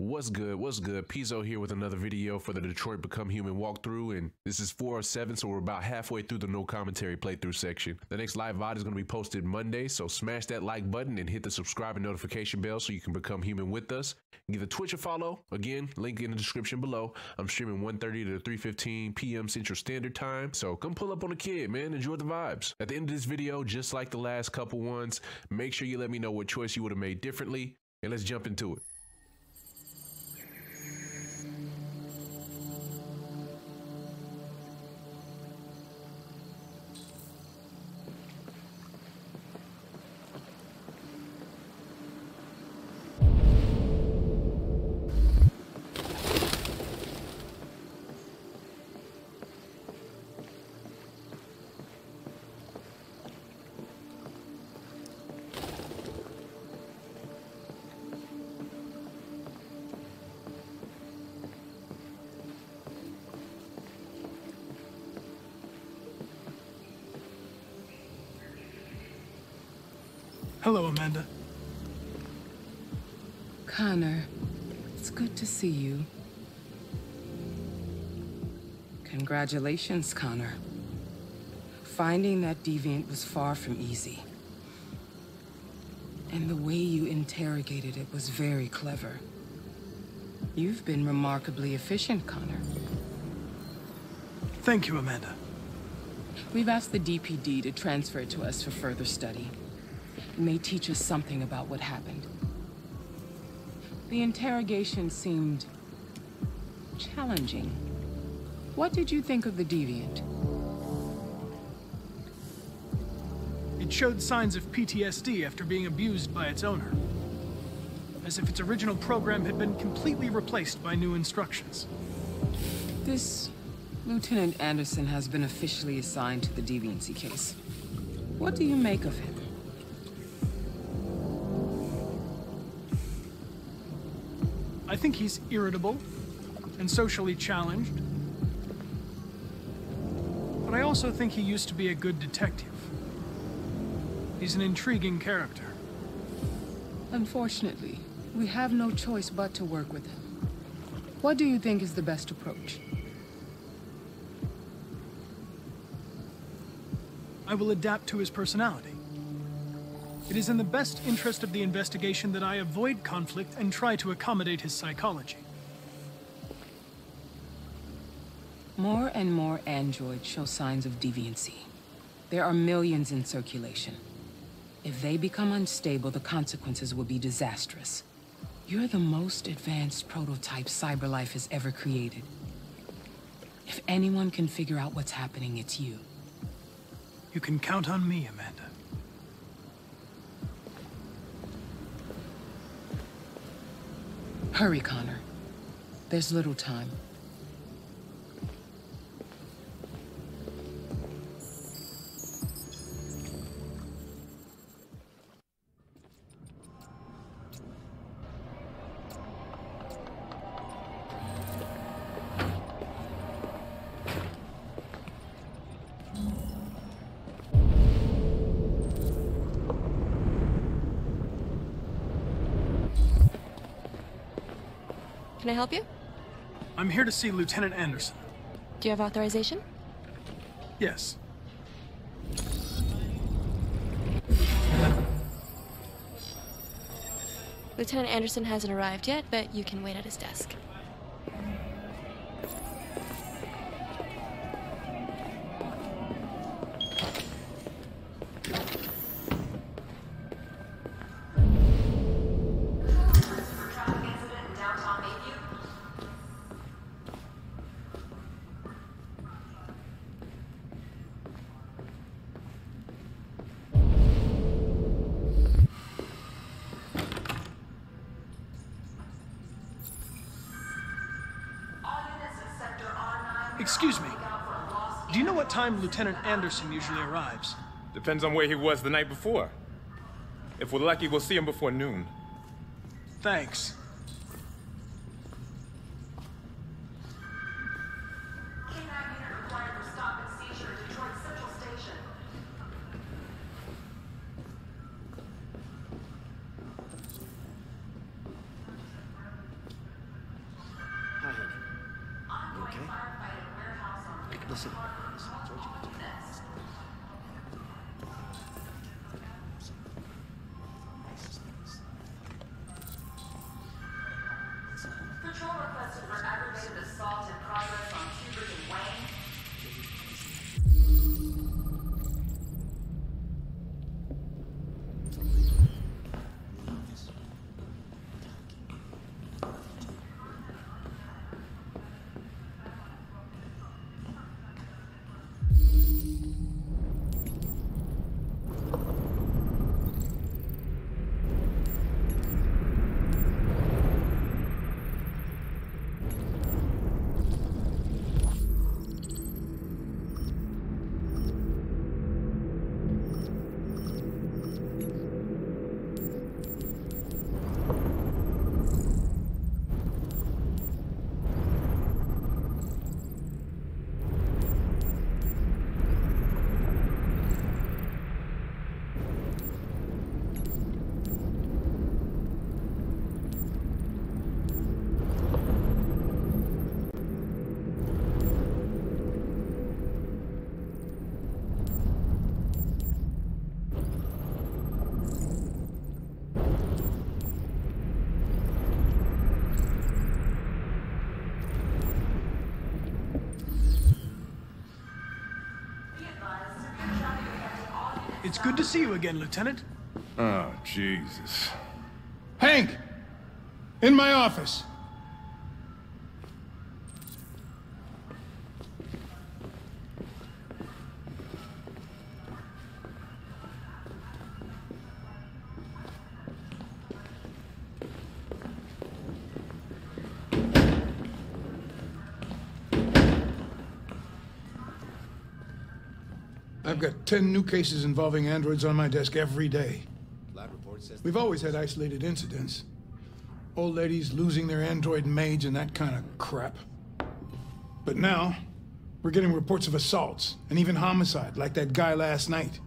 What's good? What's good? Pizzo here with another video for the Detroit Become Human walkthrough, and this is 4 of 7, so we're about halfway through the no commentary playthrough section. The next live VOD is going to be posted Monday, so smash that like button and hit the subscribe and notification bell so you can become human with us. Give the Twitch a follow. Again, link in the description below. I'm streaming 1.30 to 3.15 p.m. Central Standard Time, so come pull up on the kid, man. Enjoy the vibes. At the end of this video, just like the last couple ones, make sure you let me know what choice you would have made differently, and let's jump into it. Hello, Amanda. Connor, it's good to see you. Congratulations, Connor. Finding that deviant was far from easy. And the way you interrogated it was very clever. You've been remarkably efficient, Connor. Thank you, Amanda. We've asked the DPD to transfer it to us for further study. May teach us something about what happened. The interrogation seemed... challenging. What did you think of the Deviant? It showed signs of PTSD after being abused by its owner. As if its original program had been completely replaced by new instructions. This... Lieutenant Anderson has been officially assigned to the Deviancy case. What do you make of him? Think he's irritable and socially challenged. But I also think he used to be a good detective. He's an intriguing character. Unfortunately, we have no choice but to work with him. What do you think is the best approach? I will adapt to his personality. It is in the best interest of the investigation that I avoid conflict and try to accommodate his psychology. More and more androids show signs of deviancy. There are millions in circulation. If they become unstable, the consequences will be disastrous. You're the most advanced prototype CyberLife has ever created. If anyone can figure out what's happening, it's you. You can count on me, Amanda. Hurry, Connor. There's little time. Can I help you? I'm here to see Lieutenant Anderson. Do you have authorization? Yes. Lieutenant Anderson hasn't arrived yet, but you can wait at his desk. Excuse me. Do you know what time Lieutenant Anderson usually arrives? Depends on where he was the night before. If we're lucky, we'll see him before noon. Thanks. どうす。る good to see you again, Lieutenant. Oh, Jesus. Hank! In my office. 10 new cases involving androids on my desk every day. We've always had isolated incidents. Old ladies losing their android maids and that kind of crap. But now, we're getting reports of assaults and even homicide, like that guy last night.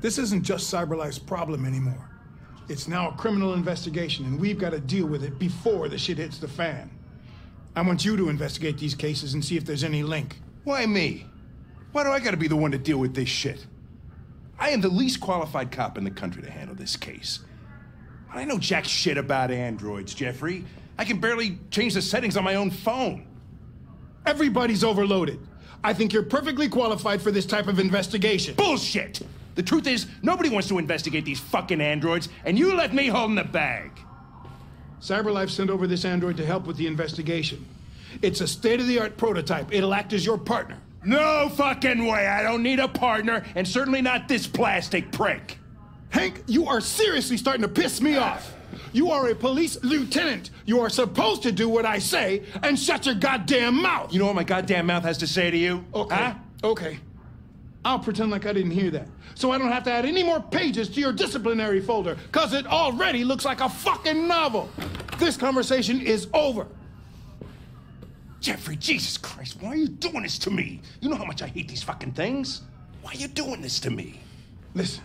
This isn't just CyberLife's problem anymore. It's now a criminal investigation, and we've got to deal with it before the shit hits the fan. I want you to investigate these cases and see if there's any link. Why me? Why do I gotta be the one to deal with this shit? I am the least qualified cop in the country to handle this case. I know jack shit about androids, Jeffrey. I can barely change the settings on my own phone. Everybody's overloaded. I think you're perfectly qualified for this type of investigation. Bullshit! The truth is, nobody wants to investigate these fucking androids, and you left me holding the bag. CyberLife sent over this android to help with the investigation. It's a state-of-the-art prototype. It'll act as your partner. No fucking way! I don't need a partner, and certainly not this plastic prick. Hank, you are seriously starting to piss me off. You are a police lieutenant. You are supposed to do what I say and shut your goddamn mouth. You know what my goddamn mouth has to say to you? Okay. Huh? Okay. I'll pretend like I didn't hear that. So I don't have to add any more pages to your disciplinary folder, because it already looks like a fucking novel. This conversation is over. Jeffrey, Jesus Christ, why are you doing this to me? You know how much I hate these fucking things. Why are you doing this to me? Listen,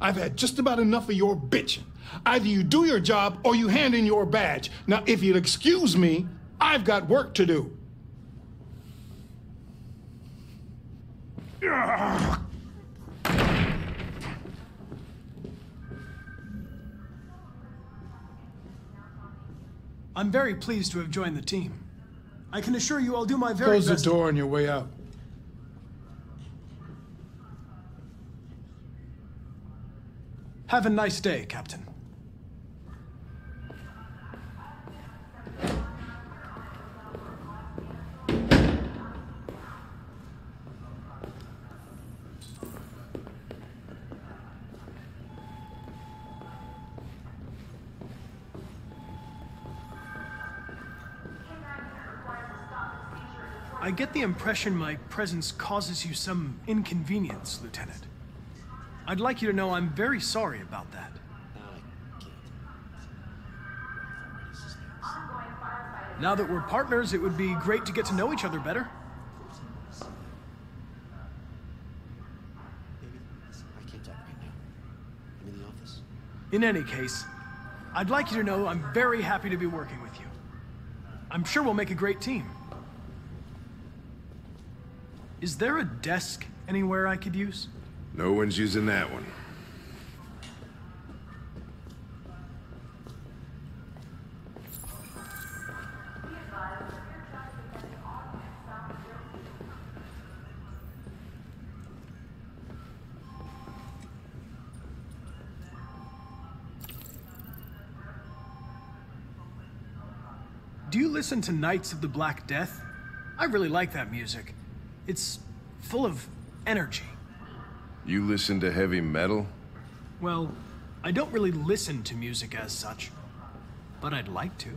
I've had just about enough of your bitching. Either you do your job or you hand in your badge. Now, if you'll excuse me, I've got work to do. I'm very pleased to have joined the team. I can assure you I'll do my very Close the door on your way out. Have a nice day, Captain. I get the impression my presence causes you some inconvenience, Lieutenant. I'd like you to know I'm very sorry about that. Now that we're partners, it would be great to get to know each other better. In any case, I'd like you to know I'm very happy to be working with you. I'm sure we'll make a great team. Is there a desk anywhere I could use? No one's using that one. Do you listen to Knights of the Black Death? I really like that music. It's full of energy. You listen to heavy metal? Well, I don't really listen to music as such, but I'd like to.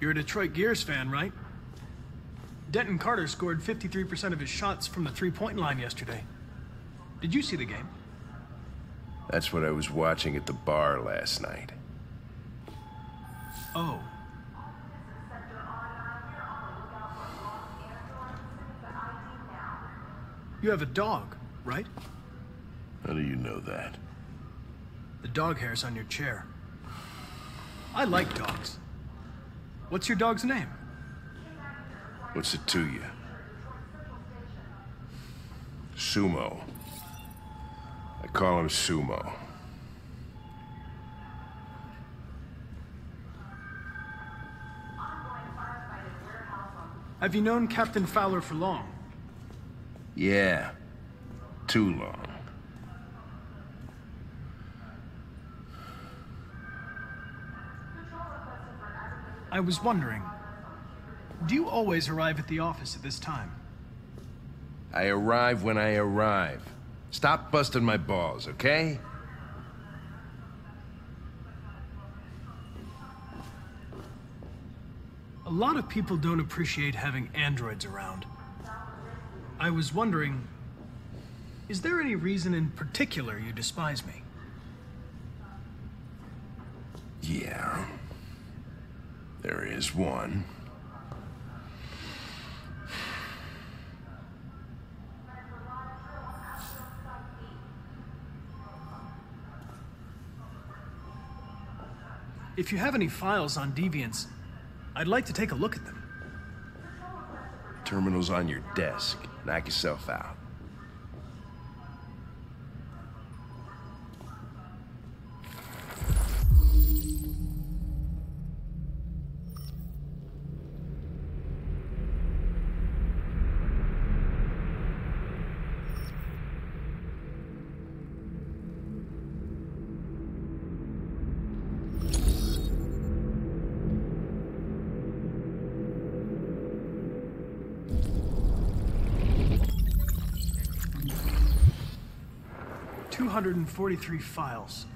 You're a Detroit Gears fan, right? Denton Carter scored 53% of his shots from the three point line yesterday. Did you see the game? That's what I was watching at the bar last night. Oh. You have a dog, right? How do you know that? The dog hair's on your chair. I like dogs. What's your dog's name? What's it to you? Sumo. I call him Sumo. Have you known Captain Fowler for long? Yeah. Too long. I was wondering, do you always arrive at the office at this time? I arrive when I arrive. Stop busting my balls, okay? A lot of people don't appreciate having androids around. I was wondering, is there any reason in particular you despise me? Yeah. There is one. If you have any files on Deviants, I'd like to take a look at them. Terminal's on your desk. Knock yourself out. Two hundred and forty-three files.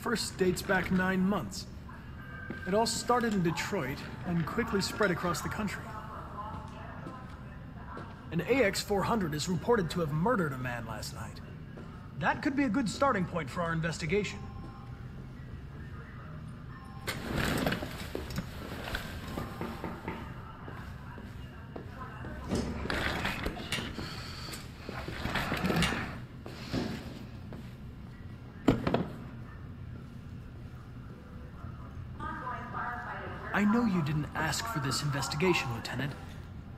First dates back nine months. It all started in Detroit and quickly spread across the country. An AX-400 is reported to have murdered a man last night. That could be a good starting point for our investigation. Know you didn't ask for this investigation, Lieutenant,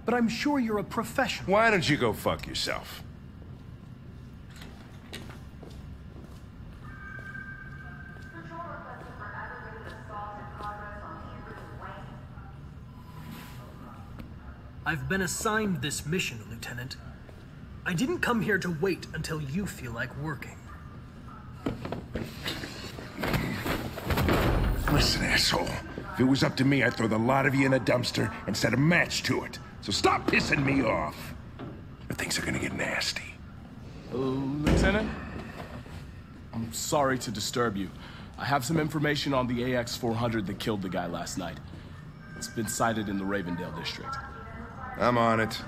but I'm sure you're a professional. Why don't you go fuck yourself? I've been assigned this mission, Lieutenant. I didn't come here to wait until you feel like working. Listen, asshole. If it was up to me, I'd throw the lot of you in a dumpster and set a match to it. So stop pissing me off. Or things are gonna get nasty. Uh, Lieutenant? I'm sorry to disturb you. I have some information on the AX-400 that killed the guy last night. It's been sighted in the Ravendale district. I'm on it.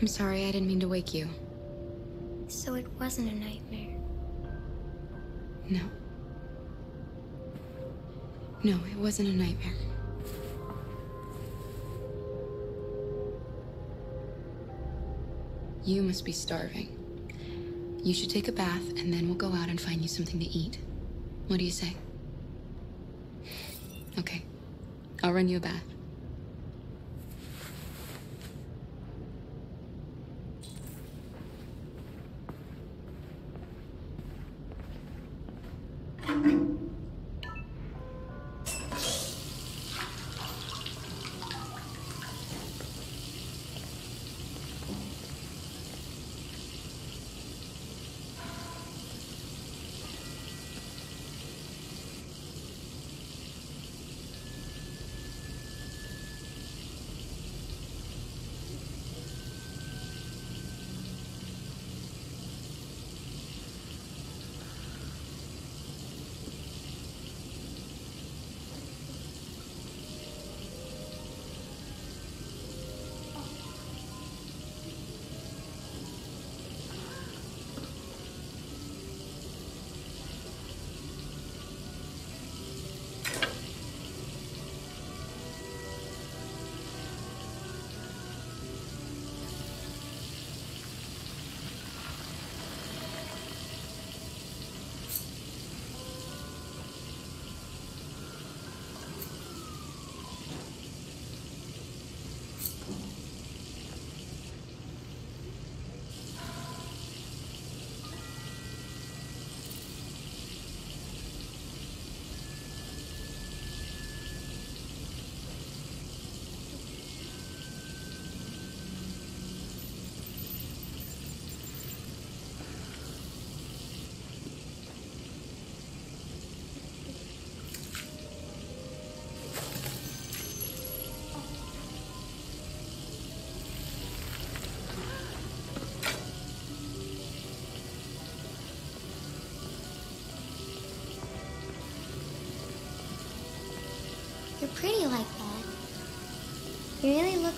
I'm sorry, I didn't mean to wake you. So it wasn't a nightmare. No. No, it wasn't a nightmare. You must be starving. You should take a bath, and then we'll go out and find you something to eat. What do you say? Okay. I'll run you a bath.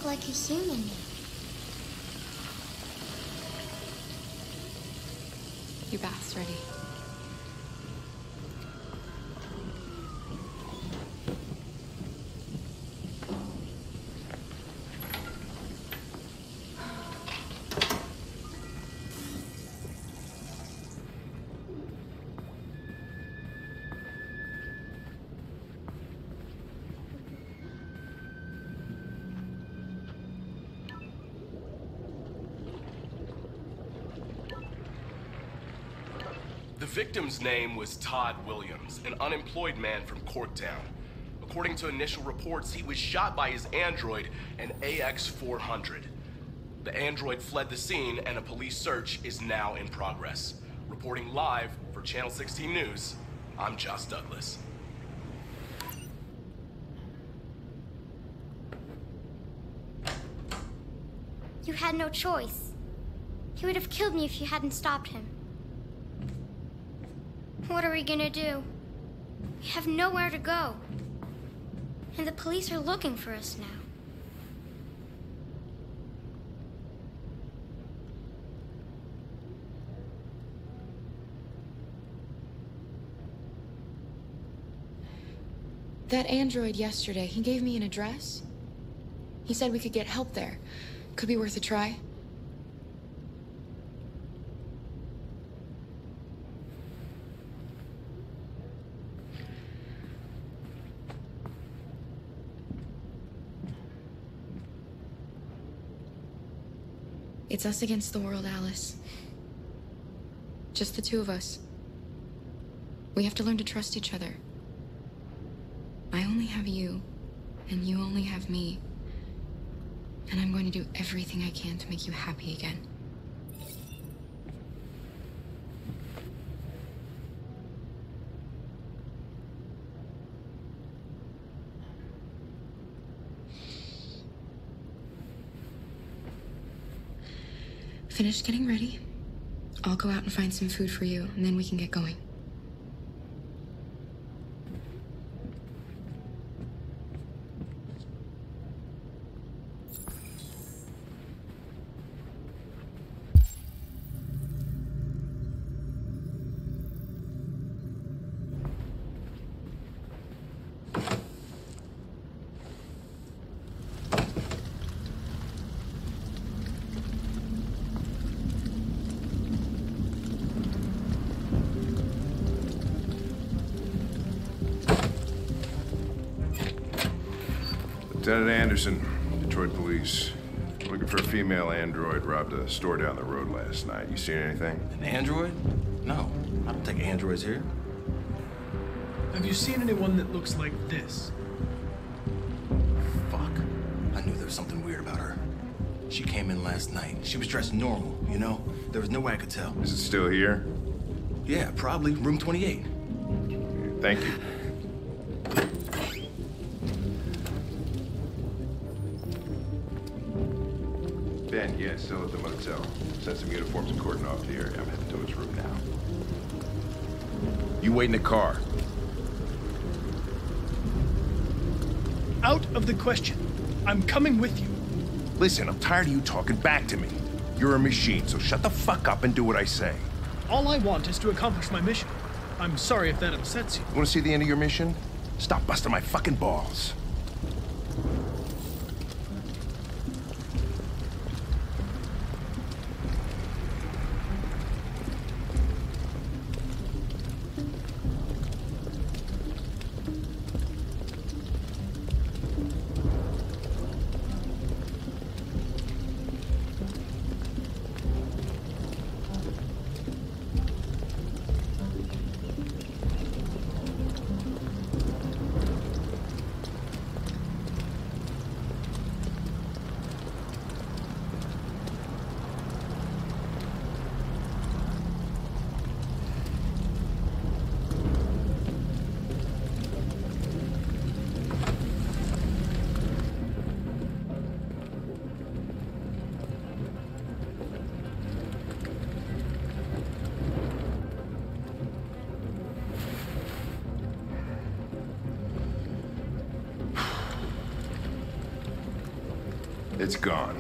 Look like a human now. Your bath's ready. Victim's name was Todd Williams, an unemployed man from Corktown. According to initial reports, he was shot by his android, an AX-400. The android fled the scene, and a police search is now in progress. Reporting live for Channel 16 News, I'm Josh Douglas. You had no choice. He would have killed me if you hadn't stopped him. What are we gonna do? We have nowhere to go. And the police are looking for us now. That android yesterday, he gave me an address. He said we could get help there. Could be worth a try. It's us against the world, Alice. Just the two of us. We have to learn to trust each other. I only have you, and you only have me. And I'm going to do everything I can to make you happy again. Finish getting ready. I'll go out and find some food for you, and then we can get going. Lieutenant Anderson, Detroit Police. Looking for a female android robbed a store down the road last night. You seen anything? An android? No, I don't take androids here. Have you seen anyone that looks like this? Fuck. I knew there was something weird about her. She came in last night. She was dressed normal, you know? There was no way I could tell. Is it still here? Yeah, probably. Room 28. Thank you. Ben, yeah, still at the motel. Sent some uniforms and cordon off the area. I'm heading to his room now. You wait in the car. Out of the question. I'm coming with you. Listen, I'm tired of you talking back to me. You're a machine, so shut the fuck up and do what I say. All I want is to accomplish my mission. I'm sorry if that upsets you. You wanna see the end of your mission? Stop busting my fucking balls. It's gone.